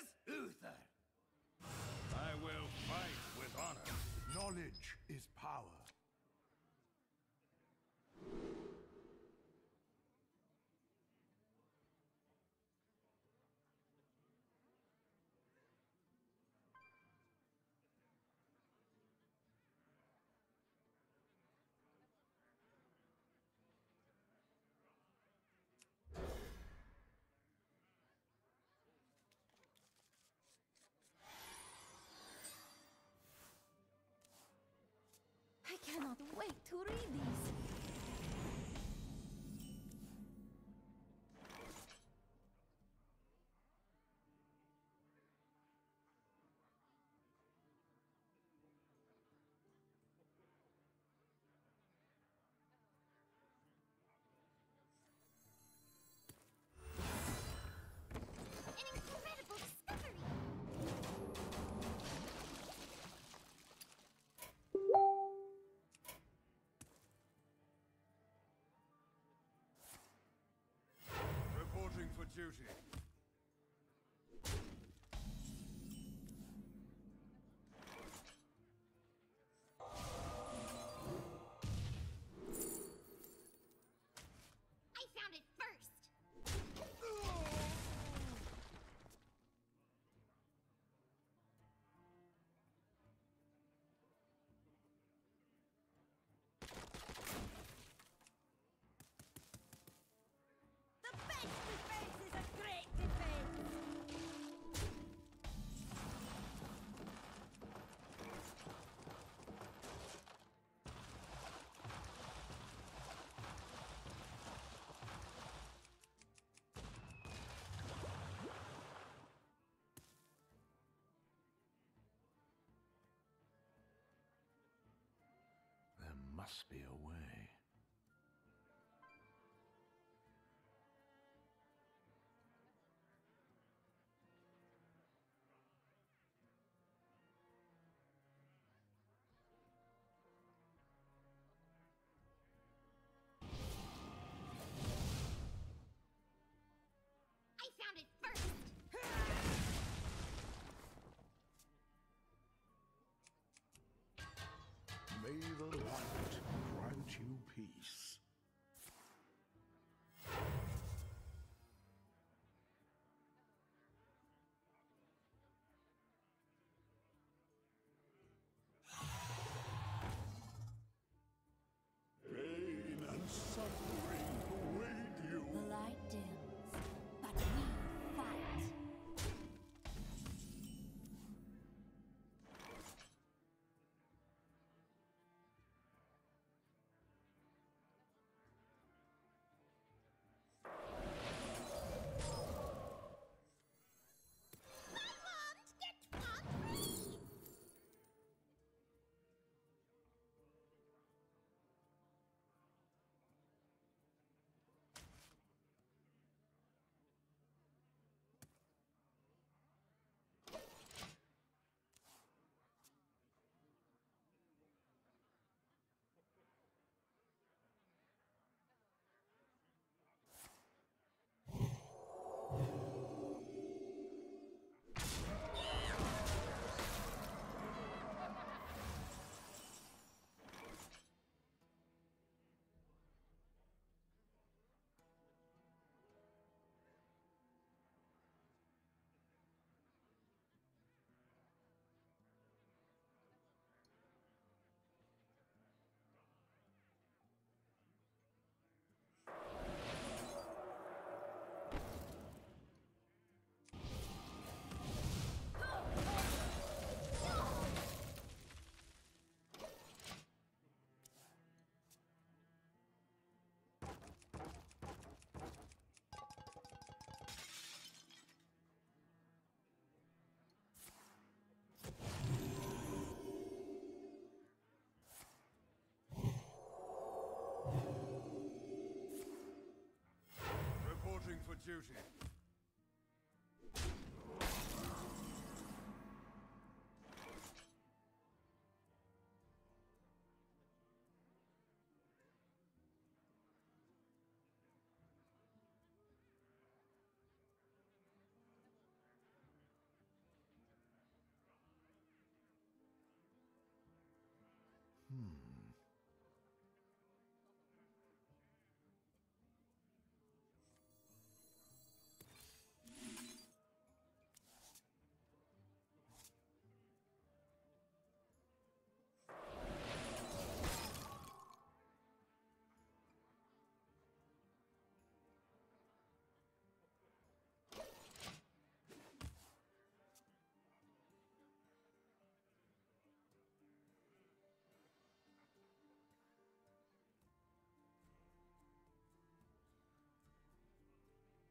says Uther. I will fight with honor. Knowledge is power. Wait to read these. Duty. Must be a way. I found it first! Reporting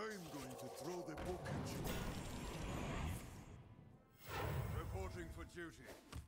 I'm going to throw the book at you. Reporting for duty.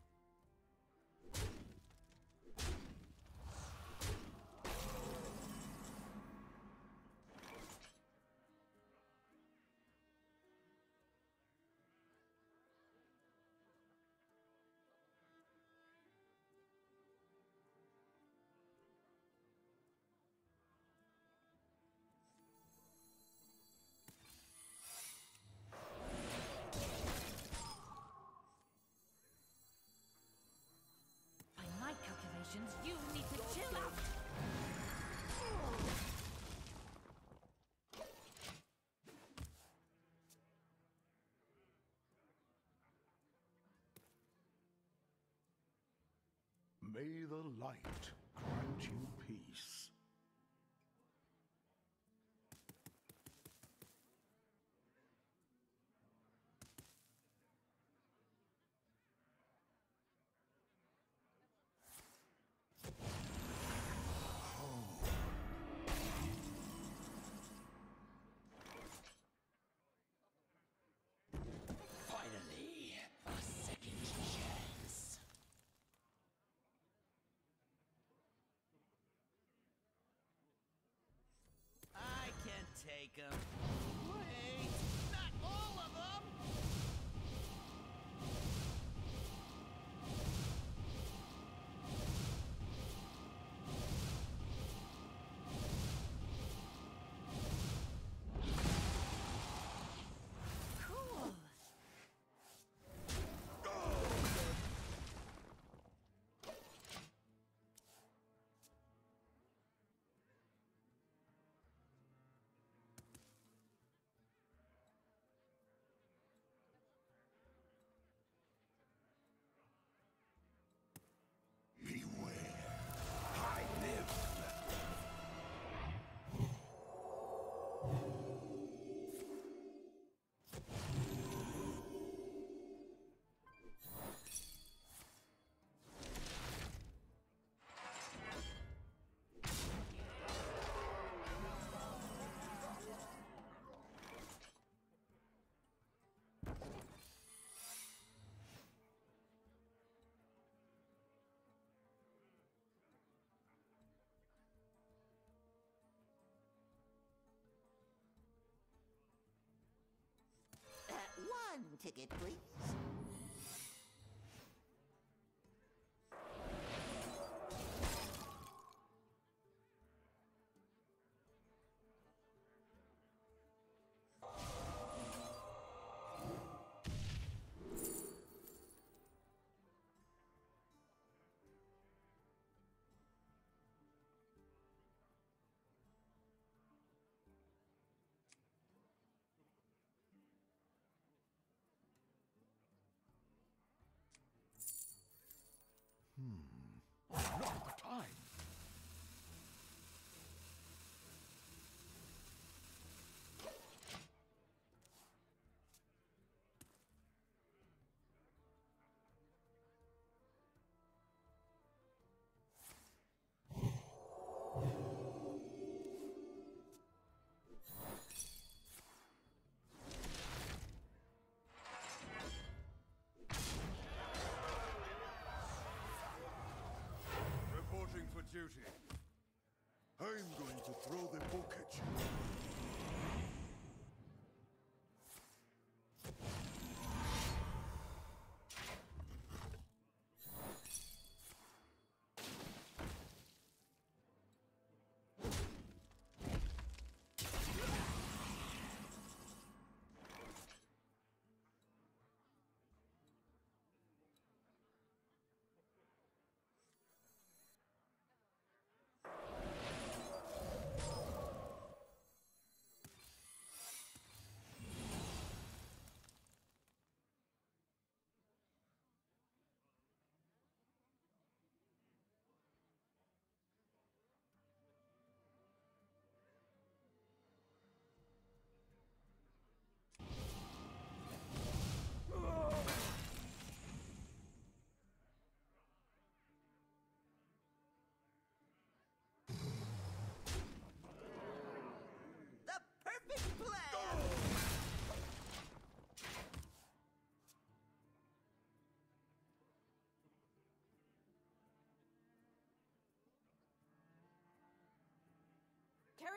May the light grant you can one ticket, please.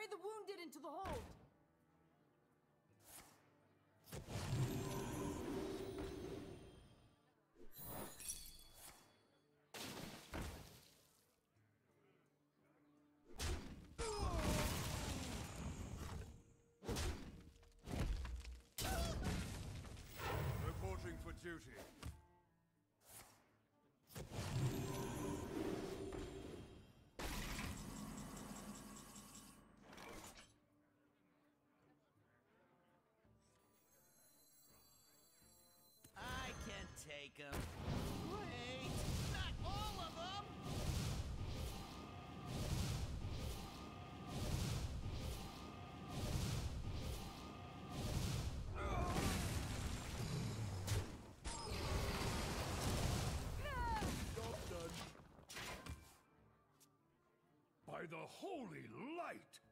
Carry the wounded into the hold. Reporting for duty. Wait, um, not all of them! By the holy light!